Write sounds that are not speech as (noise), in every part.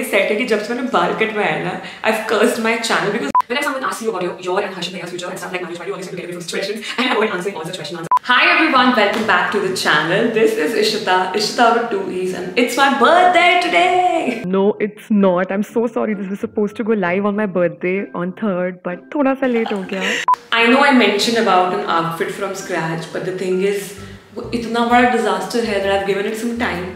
Set है कि जब से मैंने बाल कटवाया ना I've cursed my channel because whenever someone asks you about your, your and Harshit Bhaiya's future and stuff like marriage, why do you always have to get away from situations (laughs) and avoid answering all such questions? Hi everyone, welcome back to the channel. This is Ishita, Ishita with two E's and it's my birthday today! No, it's not. I'm so sorry. This was supposed to go live on my birthday on 3rd, but thoda sa late ho gaya. I know I mentioned about an outfit from scratch, but the thing is, वो इतना बड़ा disaster है that I've given it some time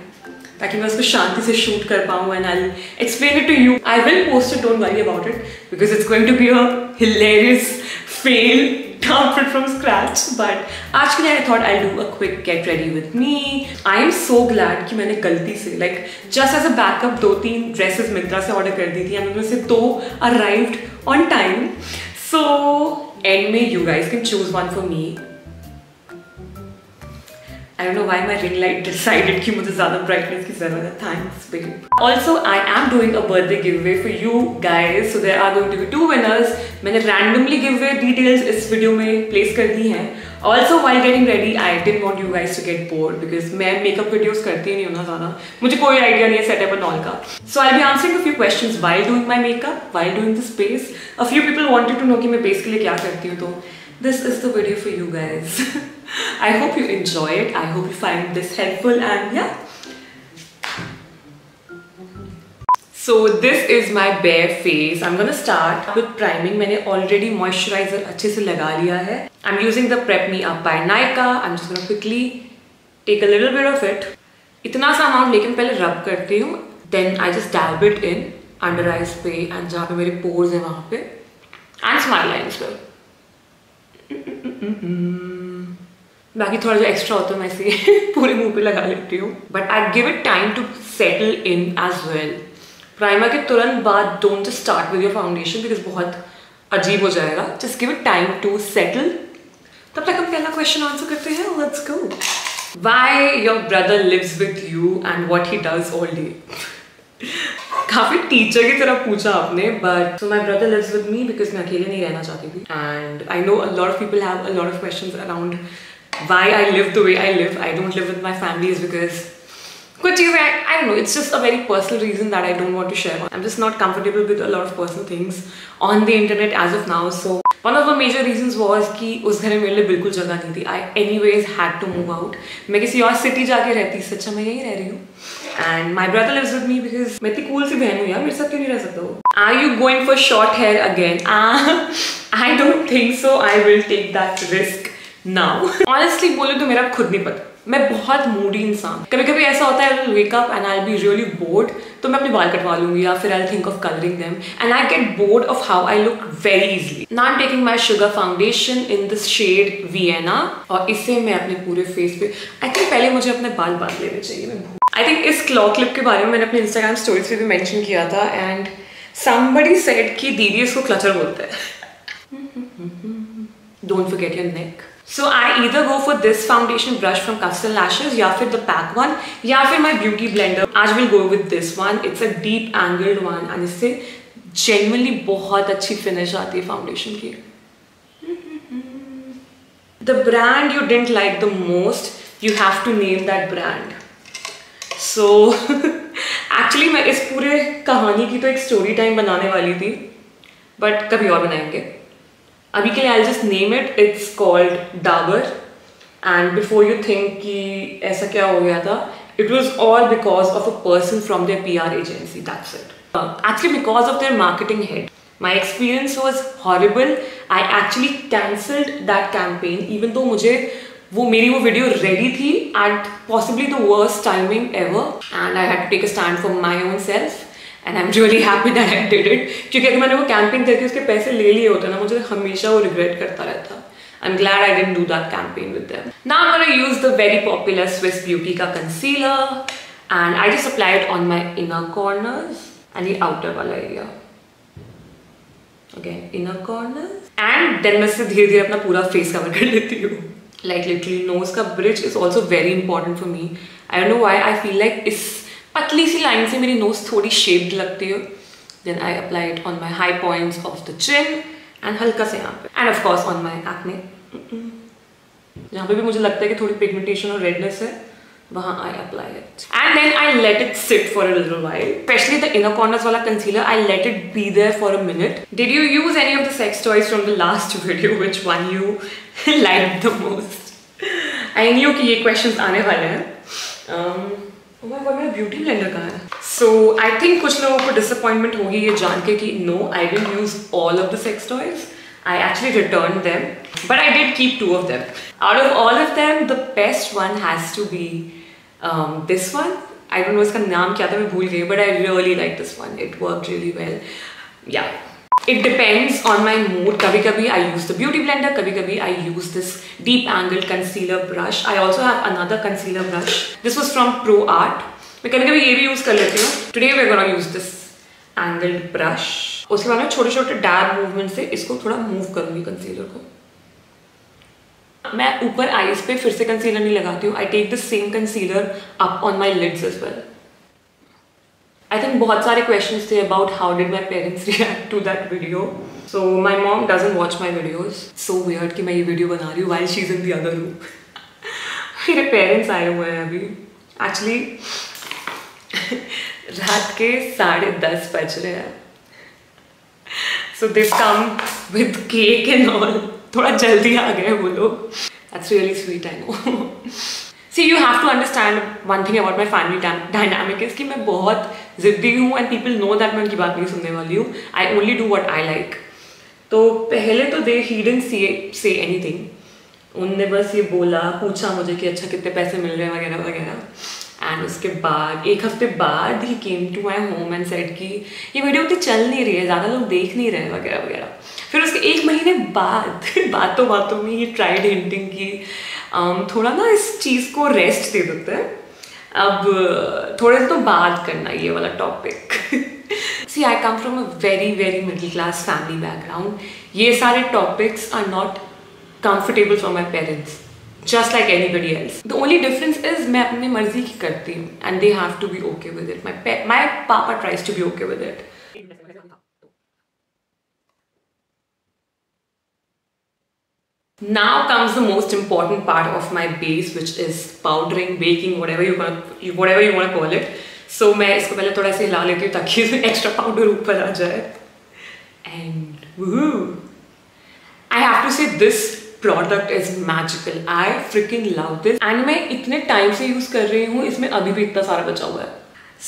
ताकि मैं उसको शांति से shoot कर पाऊँ and I explain it to you I will post it don't worry about it because it's going to be a hilarious fail outfit from scratch but आज के लिए I thought I do a quick get ready with me I am so glad कि मैंने गलती से like just as a backup दो तीन dresses Myntra से ऑर्डर कर दी थी एंड उनमें से दो arrived on time so and may you guys can choose one for me Don't know why my ring light decided कि मुझे ज़्यादा brightness की ज़रूरत है. Thanks, babe. Also, I am doing a birthday giveaway for you guys. So there are going to be two winners. मैंने randomly giveaway details इस video में place कर दी हैं. Also, while getting ready, I didn't want you guys to get bored because मैं makeup videos करती ही नहीं हूँ ना ज़्यादा. मुझे कोई idea नहीं है setup and all का. So I'll be answering a few questions while doing my makeup, while doing the space. A few people wanted to know कि मैं basically क्या करती हूँ तो this is the video for you guys. I hope you enjoy it. I hope you find this helpful and yeah. So this is my bare face. I'm gonna start with priming. मैंने already moisturizer अच्छे से लगा लिया है. I'm using the Prep Me Up by Nykaa. I'm just gonna quickly take a little bit of it. इतना सा amount लेकिन पहले rub करती हूँ. Then I just dab it in under eyes पे and जहाँ पे मेरे pores हैं वहाँ पे and smile lines पे. बाकी थोड़ा जो एक्स्ट्रा होता है, मैं इसे (laughs) पूरे मुँह पे लगा लेती हूँ। But I give it time to settle in as well primer के तुरंत बाद don't just start with your foundation because बहुत अजीब हो जाएगा। Just give it time to settle तब तक हम पहला क्वेश्चन आंसर करते हैं। Let's go why your brother lives with you and what he does all day काफ़ी टीचर की तरह पूछा आपने but so my brother lives with me because मैं अकेले नहीं रहना चाहती थी and I know a lot of people have a lot of questions around I live the way I live. I don't live with my family is because कुछ चीज़ें I I know it's just a very personal reason that I don't want to share I am just not comfortable with a lot of personal things on the internet as of now so one of the major reason was कि उस घर में मेरे लिए बिल्कुल जगह नहीं थी। I anyways had to move out मैं किसी और सिटी जाके रहती इस मैं यही रह रही हूँ। And my brother lives with me because मैं इतनी कूल सी बहन हूँ यार, मेरे साथ क्यों नहीं रह सकता हो I you going for short hair again I don't think so I will take that risk now honestly बोले तो मेरा खुद नहीं पता। मैं बहुत मूडी इंसान कभी कभी ऐसा होता है wake up and I be really bored तो मैं अपने बाल कटवा लूँगी या फिर I think of colouring them and I get bored of how I look very easily ना am taking my sugar foundation in this shade Vienna और इसे मैं अपने पूरे फेस पे आई थिंक पहले मुझे अपने बाल बाँध लेने चाहिए आई थिंक इस क्लॉ क्लिप के बारे में मैंने अपने इंस्टाग्राम स्टोरीज पे भी मैंशन किया था एंड समबडी सेड कि दीदी इसको क्लचर बोलते हैं। Don't forget your neck so I either go for this foundation brush from Castle lashes या फिर द पैक वन या फिर माई ब्यूटी ब्लेंडर आज will go with this one it's a deep angled one and इससे genuinely बहुत अच्छी finish आती है फाउंडेशन की. The brand you don't like the most you have to name that brand so actually मैं इस पूरे कहानी की तो एक स्टोरी टाइम बनाने वाली थी बट कभी और बनाएँगे. अभी के लिए I just name it it's called Dabur and before you think कि ऐसा क्या हो गया था it was all because of a person from there P R agency that's it actually because of their marketing head my experience was horrible I actually cancelled that campaign even though मुझे वो मेरी वो video ready थी at possibly the worst timing ever and I have to take a stand for my own self and I am really happy that I did it क्योंकि अगर मैंने वो campaign करके उसके पैसे ले लिए होते ना मुझे हमेशा वो रिग्रेट करता रहता I'm glad I didn't do that campaign with them. Now I'm going to use the very popular Swiss Beauty ka concealer and I just apply it on my inner corners and the outer wala area. Again, inner corners. And then मैं से धीरे धीरे अपना पूरा face cover कर लेती हूँ. Like literally nose का bridge is also very important for me. I don't know why I feel like इस पतली सी लाइन से मेरी नोज़ थोड़ी शेप्ड लगती है। Then I apply it on my high point of the chin and हल्का से यहाँ पे। And of course on my acne जहाँ पे भी मुझे लगता है कि थोड़ी पिगमेंटेशन और रेडनेस है। वहाँ I apply it and then I let it sit for a while specially the inner corners वाला concealer I let it be there for a minute did you use any of the sex toys from the last video which one you like the most I knew कि ये क्वेश्चन आने वाले हैं। Oh god, मेरा beauty blender कहाँ है? So I think कुछ लोगों को disappointment होगी ये जान के कि I didn't use all of the sex toys. I actually returned them, but I did keep two of them. Out of all of them, the best one has to be um, this one. I don't know इसका नाम क्या था मैं भूल गई but I really like this one. It worked really well. Yeah. It depends on my mood कभी कभी I use the beauty blender कभी कभी I use this deep angle concealer brush I also have another concealer brush this was from Pro Art मैं कभी कभी ये भी use कर लेती हूँ. Today we gonna use this angled brush उसके बाद में छोटे छोटे डार्क मूवमेंट से इसको थोड़ा मूव करूँगी कंसीलर को. मैं ऊपर आईज पे फिर से कंसीलर नहीं लगाती हूँ. I take the same concealer up on my lids as well. I think बहुत सारे क्वेश्चन थे about how did my parents react to that video so my mom doesn't watch my videos so weird कि मैं ये video बना रही हूँ while she's in the other room मेरे पेरेंट्स आए हुए हैं अभी. एक्चुअली (laughs) रात के साढ़े दस बज रहे हैं. So this come with cake and all थोड़ा जल्दी आ गए वो लोग. That's really sweet I know see you have to understand one thing about my family dynamic is कि मैं बहुत जिद्दी हूँ एंड पीपल नो दैट मैं उनकी बात नहीं सुनने वाली हूँ. I only do what I like तो पहले तो दे ही सी से एनी थिंग उनने बस ये बोला, पूछा मुझे कि अच्छा कितने पैसे मिल रहे हैं वगैरह वगैरह. एंड उसके बाद, एक हफ़्ते बाद ही came to my home and said कि ये वीडियो उतनी चल नहीं रही है, ज़्यादा लोग देख नहीं रहे वगैरह वगैरह. फिर उसके एक महीने बाद (laughs) बातों बातों में ये ट्राइड हिंटिंग की थोड़ा ना इस चीज़ को रेस्ट दे देते हैं. अब थोड़े से तो बात करना ये वाला topic see I come from a very very middle class family background ये सारे topics are not comfortable for my parents just like anybody else the only difference is मैं अपनी मर्ज़ी की करती हूँ and they have to be okay with it my my पापा tries to be okay with it Now comes the most important part of my base which is powdering, baking, whatever you want whatever you want to call it. So मैं इसको पहले थोड़ा सा हिला लेती हूँ ताकि (laughs) एक्स्ट्रा पाउडर ऊपर आ जाए। And I have to say this product is magical I freaking love this and मैं इतने टाइम से यूज़ कर रही हूँ इसमें अभी भी इतना सारा बचा हुआ है।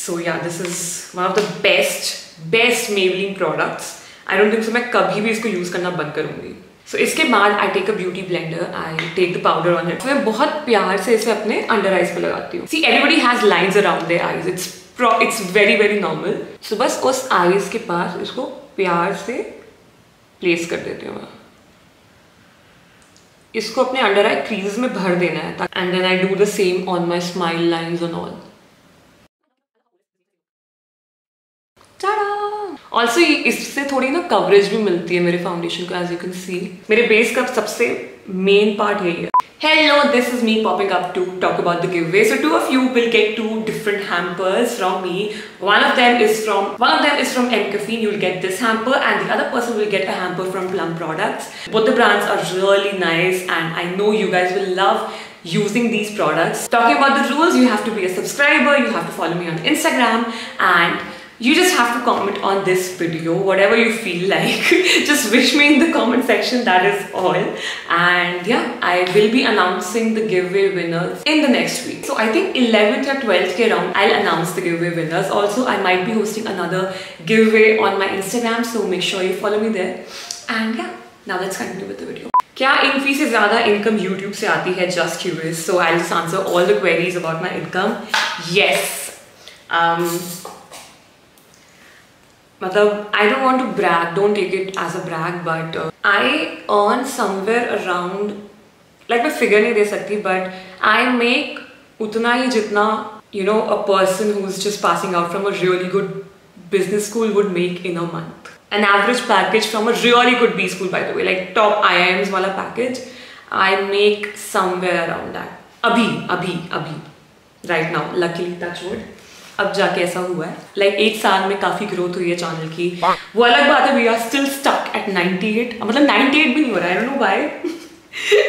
So yeah this is one of the best best mewling products I don't think so मैं कभी भी इसको यूज़ करना बंद करूँगी। सो so, इसके बाद I take a beauty blender I take the powder on it मैं बहुत प्यार से इसे अपने अंडर आइज़ पे लगाती हूँ। See everybody has lines around their eyes it's it's very very normal so बस उस आईज के पास इसको प्यार से प्लेस कर देती हूँ मैं। इसको अपने अंडर आई क्रीज में भर देना है and then I do the same on my smile lines on all also इससे थोड़ी ना कवरेज भी मिलती है मेरे फाउंडेशन को एज यू कैन सी मेरे बेस का सबसे मेन पार्ट यही है Hello, this is me popping up to talk about the giveaway. So two of you will get two different hampers from me. One of them is from one of them is from M Caffeine. You'll get this hamper, and the other person will get a hamper from Plum Products. Both the brands are really nice, and I know you guys will love using these products. Talking about the rules, you have to be a subscriber. You have to follow me on Instagram, and you just have to comment on this video whatever you feel like (laughs) just wish me in the comment section that is all and yeah i will be announcing the giveaway winners in the next week so i think 11th or 12th ke round i'll announce the giveaway winners also i might be hosting another giveaway on my instagram so make sure you follow me there and yeah now let's continue with the video क्या इन फी से ज़्यादा income YouTube से आती है just curious so I just answer all the queries about my income yes मतलब I don't want to brag don't take it as a brag but I earn somewhere around like मैं figure नहीं दे सकती but I make उतना ही जितना you know a person who is just passing out from a really good business school would make in a month an average package from a really good B school by the way like top I I Ms वाला package I make somewhere around that अभी अभी अभी right now lucky touch wood अब जाके ऐसा हुआ है। Like like, एक साल में काफ़ी ग्रोथ हुई है चैनल की। वो अलग बात है we are still stuck at 98 मतलब 98 भी नहीं हो रहा है I know why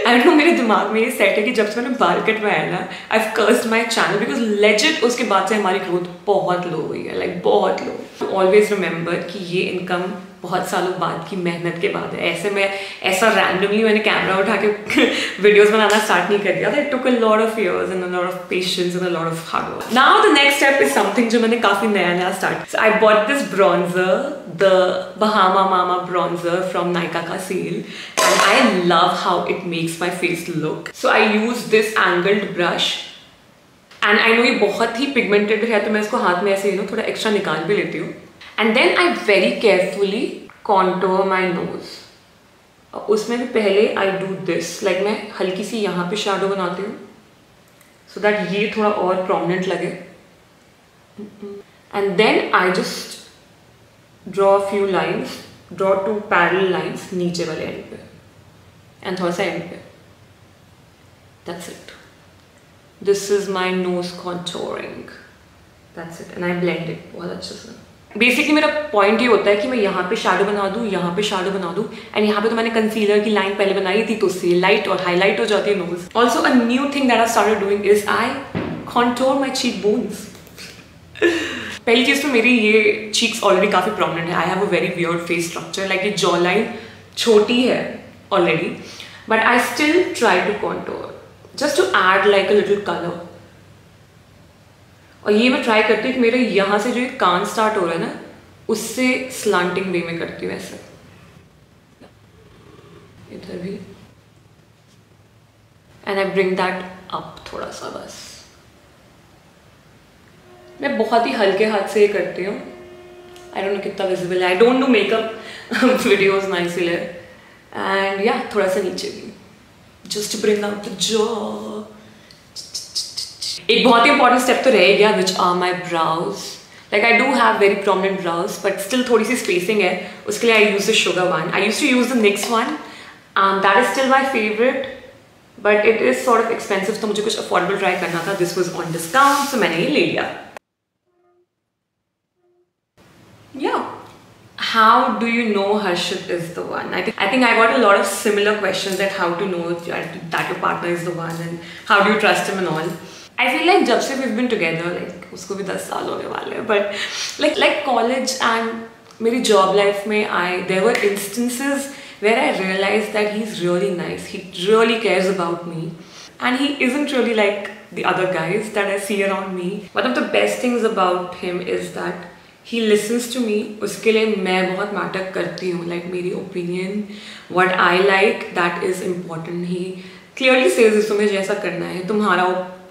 I know मेरे दिमाग में ये सेट है कि जब से मैंने बाल कटवाया ना I cursed my channel because legit उसके बाद से हमारी ग्रोथ बहुत लो हुई है लाइक like, बहुत लो ऑलवेज रिमेंबर कि ये इनकम बहुत सालों बाद की मेहनत के बाद है। ऐसे में, ऐसा रैंडमली मैंने कैमरा उठा के (laughs) वीडियोस बनाना स्टार्ट नहीं कर दिया था। It took a lot of years and a lot of patience and a lot of hard work now the next step is something जो मैंने काफ़ी नया नया start I bought this bronzer the Bahama mama bronzer from Nykaa का sale and I love how it makes my face look. So I use this angled brush, and I know ये बहुत ही pigmented है तो मैं इसको हाथ में ऐसे, you know, थोड़ा एक्स्ट्रा निकाल भी लेती हूँ। And then I very carefully contour my nose उसमें भी पहले आई डू दिस लाइक मैं हल्की सी यहाँ पे शेडो बनाती हूँ सो दैट ये थोड़ा और प्रोमिनेंट लगे. And then I just draw few lines draw two parallel lines नीचे वाले एंड पे एंड थोड़ा सा एंड पे. That's it this is my nose contouring that's it and I blend it बहुत अच्छे से. बेसिकली मेरा पॉइंट ये होता है कि मैं यहाँ पे शेडो बना दूँ, यहाँ पे शेडो बना दूँ एंड यहाँ पे तो मैंने कंसीलर की लाइन पहले बनाई थी तो उससे लाइट और हाईलाइट हो जाती है nose also a new thing that I started doing is I contour my cheekbones पहली चीज़ तो मेरी ये चीक्स ऑलरेडी काफ़ी प्रोमिनेंट है. I have a very weird face structure like ये जॉ लाइन छोटी है already but I still try to contour. Just to add like a little color. और ये मैं ट्राई करती हूँ कि मेरे यहाँ से जो एक कान स्टार्ट हो रहा है ना, उससे स्लांटिंग वे में करती हूँ ऐसे। इधर भी। And I bring that up थोड़ा सा बस। मैं बहुत ही हल्के हाथ से ये करती हूँ। आई डोंट नो कितना विजिबल है। I don't know makeup videos ना इसीलिए एंड या थोड़ा सा नीचे भी। Just bring out the jaw एक बहुत ही इंपॉर्टेंट स्टेप तो रह गया which are my brows like I do have very prominent brows but still थोड़ी सी स्पेसिंग है, उसके लिए I use the Sugar one I used to use the next one that is still my favourite but it is sort of expensive तो मुझे कुछ affordable try करना था. This was on discount so मैंने ये ले लिया. How do you know Harshit is the one? I think I think I got a lot of similar questions that how to know that your partner is the one and how do you trust him and all. I feel like जब से we been together like उसको भी दस साल होने वाले हैं but like like college and मेरी जॉब लाइफ में I there were instances where I realise that he is really nice he really cares about me and he is isn't really like the other guys that I see around me one of the best things about him is that he listens to me उसके लिए मैं बहुत matter करती हूँ like मेरी opinion what I like that is important he clearly says इस तुम्हें जैसा करना है, तुम्हारा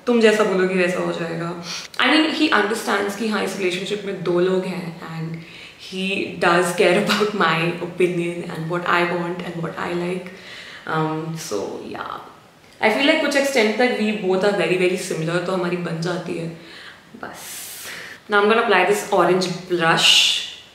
तुम जैसा बोलोगे वैसा हो जाएगा। आई मीन ही अंडरस्टैंड कि हाँ इस रिलेशनशिप में दो लोग हैं and he does care about my opinion and what I want and what I like so yeah I feel like कुछ एक्सटेंट तक we both are very very similar तो हमारी बन जाती है। बस। I'm gonna apply this orange blush.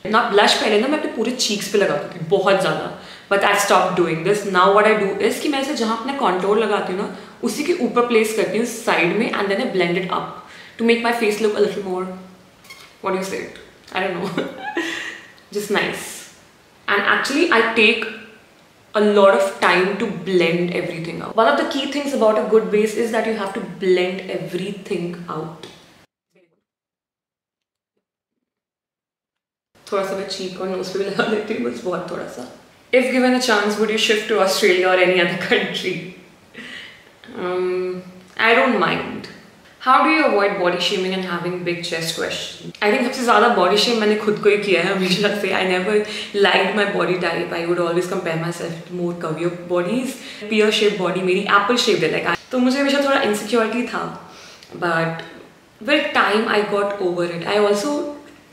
ना blush पहले ना मैं अपने पूरे चीक्स पे लगाती थी बहुत ज़्यादा। But I stop doing this now what I do is कि मैं इसे जहाँ अपने कॉन्टोर लगाती हूँ ना, उसी के ऊपर प्लेस करती हूँ साइड में and then I blend it up to make my face look a little more what you say it I don't know just nice. And actually, I take a lot of time to blend everything out. One of the key things about a good base is that you have to blend everything out. थोड़ा सा मैं चीक और nose पे भी लगा देती हूँ, बस बहुत थोड़ा सा। If given a chance would you shift to Australia और any other country I don't mind how do you avoid body shaming and having big chest question I think सबसे ज़्यादा बॉडी शेम मैंने खुद को ही किया है हमेशा से। I never like my body type I would always compare myself more curvier bodies pear shape body मेरी एप्पल शेप है लाइक तो मुझे हमेशा थोड़ा इनसिक्योरिटी था। But with time I got over it I also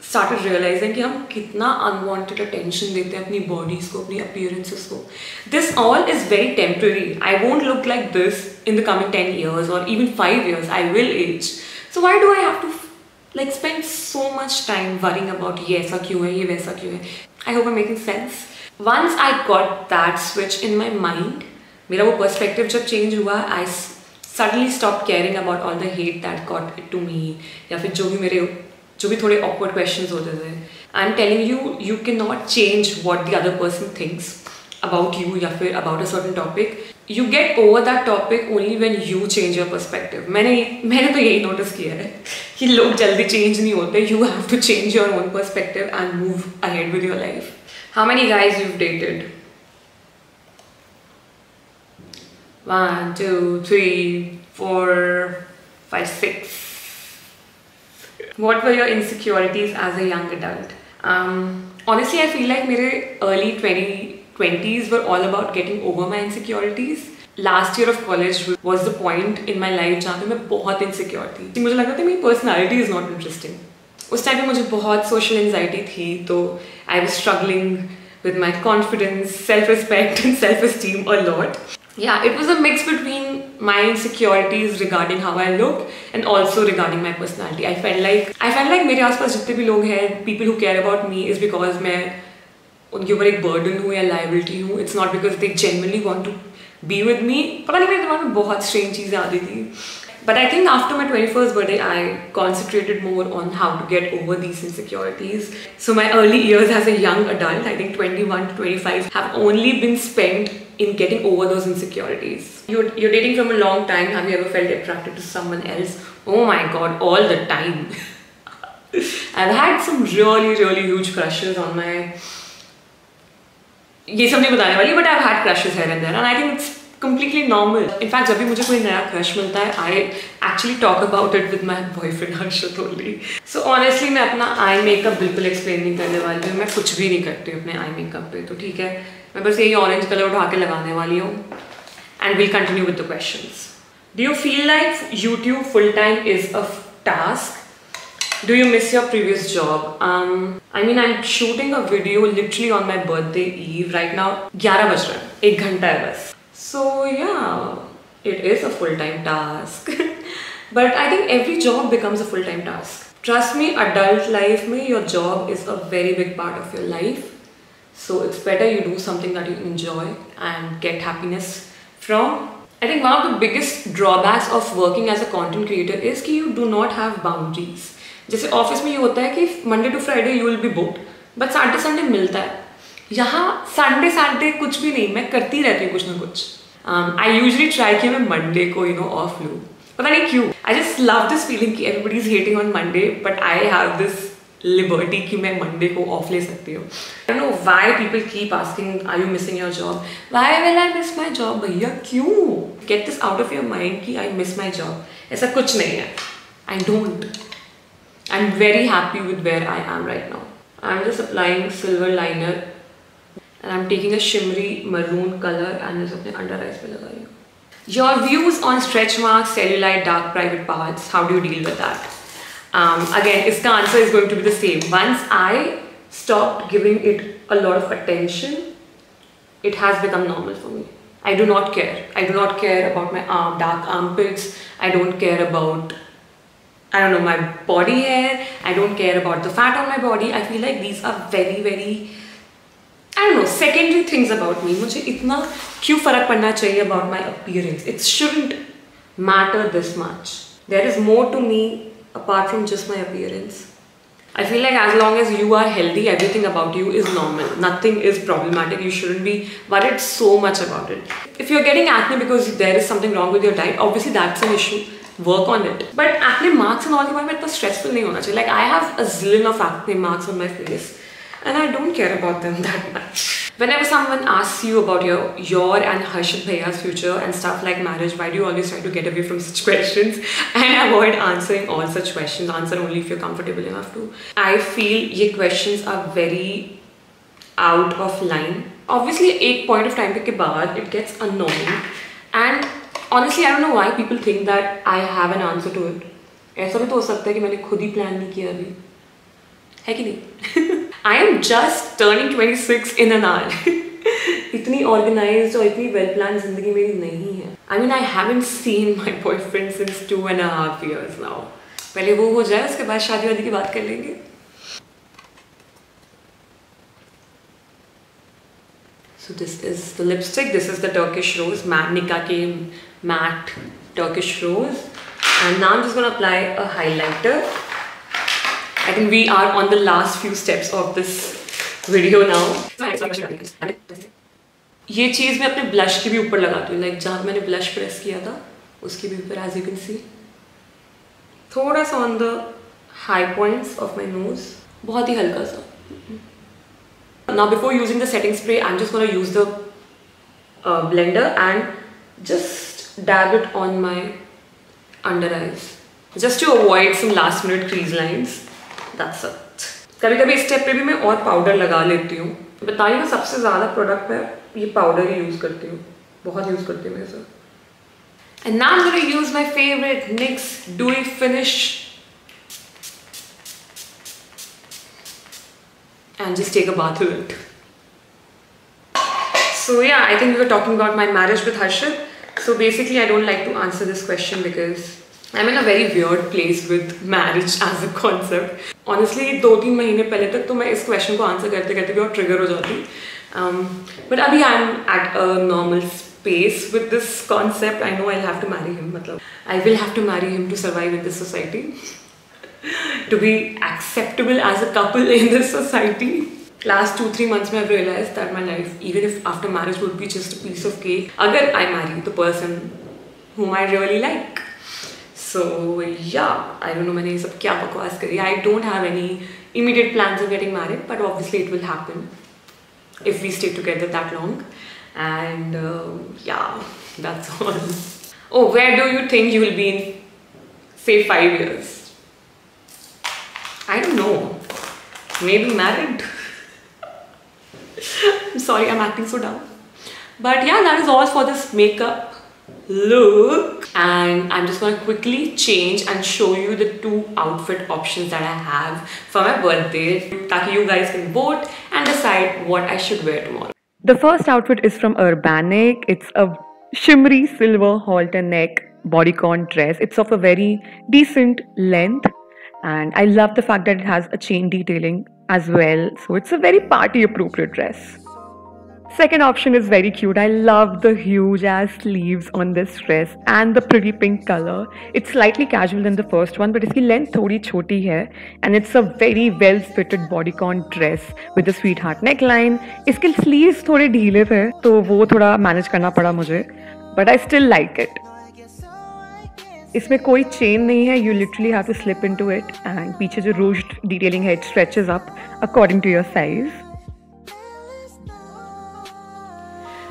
started realise है कि हम कितना अनवॉन्टेड अटेंशन देते हैं अपनी बॉडीज को, अपनी अपियरेंसेस को। This all is very temporary I won't look like this in the coming ten years और even five years I will age so why do I have to like spend so much time worrying about ये ऐसा क्यों है, ये वैसा क्यों है? I hope I in sense once I got that switch in my mind मेरा वो पर्सपेक्टिव जब चेंज हुआ I suddenly stop caring about all the hate that got it to me या फिर जो भी मेरे जो भी थोड़े ऑकवर्ड क्वेश्चन होते थे. I am telling you you can not change what the other person thinks about you या फिर about a certain topic you get over that topic only when you change your perspective मैंने मैंने तो यही notice किया है कि लोग जल्दी चेंज नहीं होते. You have to change your own perspective and move ahead with your life how many guys you dated One, two, three, four, five, six. What were your insecurities as a young adult? Um, honestly, I feel like मेरे early 20 20s were all about getting over my insecurities. Last year of college was the point in my life जहाँ पे मैं बहुत insecure थी मुझे लगता था मेरी personality is not interesting. उस टाइम पे मुझे बहुत social anxiety थी तो I was struggling with my confidence, self-respect and self-esteem a lot. yeah, it was a mix between my insecurities regarding how I look and also regarding my personality. I felt like I felt like मेरे आसपास जितने भी लोग हैं people who care about me is because मैं उनके ऊपर एक burden हूँ या liability हूँ. It's not because they genuinely want to be with me. पता नहीं मेरे दिमाग में बहुत strange चीज़ें आती थी. But I think after my 21st birthday, I concentrated more on how to get over these insecurities. So my early years as a young adult, I think 21 to 25, have only been spent in getting over those insecurities. You're, you're dating from a long time. Have you ever felt attracted to someone else? Oh my god, all the time. (laughs) I've had some really, really huge crushes on my ये सब नहीं बताने वाली but I had crushes here and there and I think it's completely normal. In fact, जब भी मुझे कोई नया क्रश मिलता है I actually talk about it with my boyfriend (laughs) Harshit only. So honestly मैं अपना आई मेकअप बिल्कुल एक्सप्लेन नहीं करने वाली हूँ मैं कुछ भी नहीं करती हूँ अपने आई मेकअप पे तो ठीक है मैं बस यही ऑरेंज कलर उठा के लगाने वाली हूँ and will continue with the questions Do you feel like YouTube full time is a task? Do you miss your previous job? Um, I mean, I'm shooting a video literally on my birthday eve right now. 11 बज रहा है एक घंटा है बस so yeah, it is a full-time task. but I think every job becomes a full-time task. Trust me, adult life mein your job is a very big part of your life. So it's better you do something that you enjoy and get happiness from. I think one of the biggest drawbacks of working as a content creator is that you do not have boundaries. जैसे office में ये होता है कि Monday to Friday you will be booked but Saturday Sunday मिलता है यहाँ Sunday Saturday कुछ भी नहीं मैं करती रहती हूँ कुछ ना कुछ आई यूजली ट्राई कि मैं मंडे को यू नो ऑफ लूँ पता नहीं क्यों I just love this feeling कि everybody is hating on Monday but I have this liberty कि मैं मंडे को ऑफ़ ले सकती हूँ। I know why people keep asking are you missing your job why will I miss my job भैया? क्यों? Get this out of your mind कि I miss my job ऐसा कुछ नहीं है। I don't I am very happy with where I am right now I am just applying silver liner and I'm taking a shimmery maroon color and is अपने under eyes पे लगा रही हूँ। Your views on stretch marks, cellulite, dark private parts, how do you deal with that? Um, again, इसका answer is going to be the same. Once I stopped giving it a lot of attention, it has become normal for me. I do not care. I do not care about my arm, dark armpits. I don't care about, I don't know, my body hair. I don't care about the fat on my body. I feel like these are very, very I don't know, secondary things about me. मुझे इतना क्यों फर्क पड़ना चाहिए about my appearance? It shouldn't matter this much. There is more to me apart from just my appearance. I feel like as long as you are healthy, everything about you is normal. Nothing is problematic. You shouldn't be worried so much about it. If you're getting acne because there is something wrong with your diet, obviously that's an issue. Work on it. But acne marks and all के बारे में इतना stressful नहीं होना चाहिए. Like I have a zillion of acne marks on my face and I don't care about them (laughs) that much. Whenever someone asks you about your your and Harshit Bhaiya's future and stuff like marriage, why do you always try to get away from (laughs) such questions and avoid answering all such questions? Answer only if you're comfortable enough to. I feel your questions are very out of line. Obviously, एक point of time के बाद it gets annoying and honestly I don't know why people think that I have an answer to it. ऐसा भी तो हो सकता है कि मैंने खुद ही प्लान नहीं किया अभी है कि नहीं (laughs) I am just turning twenty six in an hour इतनी ऑर्गेनाइज और इतनी वेल प्लान ज़िंदगी मेरी नहीं है I mean I haven't seen my boyfriend since two and half years now पहले वो हो जाए उसके बाद शादी वादी की बात कर लेंगे this is the lipstick. This is the Turkish Rose, matte Nika K matte Turkish Rose. And now I'm just going to apply. I think we are on the last few steps of this video now. ये चीज़ मैं अपने blush के भी ऊपर लगाती हूँ like जहाँ मैंने ब्लश प्रेस किया था, उसके भी ऊपर एज यू कैन सी थोड़ा सा on the high point of my nose बहुत ही हल्का सा। ना before using the setting spray and just one use the blender and just dab it on my under eyes just to avoid some last minute crease lines दस कभी कभी step पे भी मैं और पाउडर लगा लेती हूँ। बताइए, सबसे ज़्यादा प्रोडक्ट मैं ये पाउडर ही यूज़ करती हूँ। बहुत यूज़ करती हूँ मैं सर एंड नाम जरा use my favourite nicks dewy finish and just take a bath so yeah I think you are talking about my marriage with Harshad so basically I don't like to answer this question because I am in a very weird place with marriage as a concept honestly दो तीन महीने पहले तक तो मैं इस question को answer करते करते भी और ट्रिगर हो जाती। बट अभी I am at a normal space with this concept I know I have to marry him मतलब I will have to marry him to survive in this society to be acceptable as a couple in this society last two three months में realise that my life even if after marriage would be just piece of cake अगर I marry the person whom I really like so yeah i don't know मैंने ये सब क्या बकवास करी I don't have any immediate plans of getting married but obviously it will happen if we stay together that long and uh, yeah that's (laughs) all oh where do you think you will be in say five years i don't know maybe married (laughs) i'm sorry i'm acting so dumb but yeah that is all for this makeup look and I'm just going to quickly change and show you the two outfit options that I have for my birthday that you guys can vote and decide what I should wear tomorrow. The first outfit is from Urbanic. It's a shimmery silver halter neck bodycon dress. It's of a very decent length and I love the fact that it has a chain detailing as well. So it's a very party appropriate dress. Second option is very cute. I love the huge ass sleeves on this dress and the pretty pink color. It's slightly casual than the first one, but its length थोड़ी छोटी है and it's a very well fitted bodycon dress with a sweetheart neckline. इसके sleeves थोड़े ढीले थे तो वो थोड़ा manage करना पड़ा मुझे but I still like it. इसमें कोई चेन नहीं है you literally have to slip into it and पीछे जो रूज डिटेलिंग है it stretches up according to your size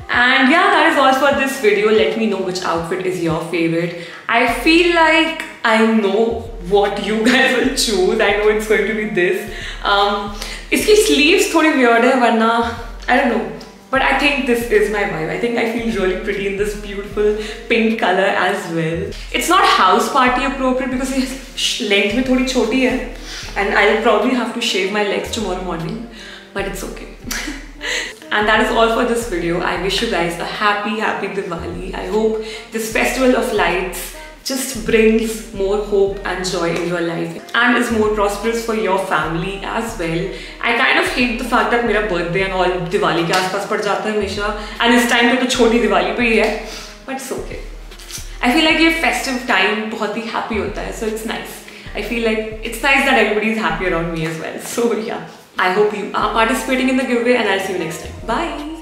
and yeah that is all for this video. Let me know which outfit is your favorite. I feel like i know what you guys will choose. I know it's going to be this. Um iski sleeves thodi weird varna i don't know. But I think this is my vibe. I think I feel really pretty in this beautiful pink color as well. It's not house party appropriate because its length mein thodi choti hai. And I'll probably have to shave my legs tomorrow morning. But it's okay. (laughs) And that is all for this video. I wish you guys a happy, happy Diwali. I hope this festival of lights just brings more hope and joy in your life and is more prosperous for your family as well. I kind of hate the fact that my birthday and all Diwali ke aaspas pad jata hai hamesha and this time pe to choti Diwali pe hi hai but it's okay. I feel like ये festive time बहुत ही happy होता है so it's nice. I feel like it's nice that everybody is happy around me as well. (laughs) So yeah. I hope you are participating in the giveaway and I'll see you next time. Bye!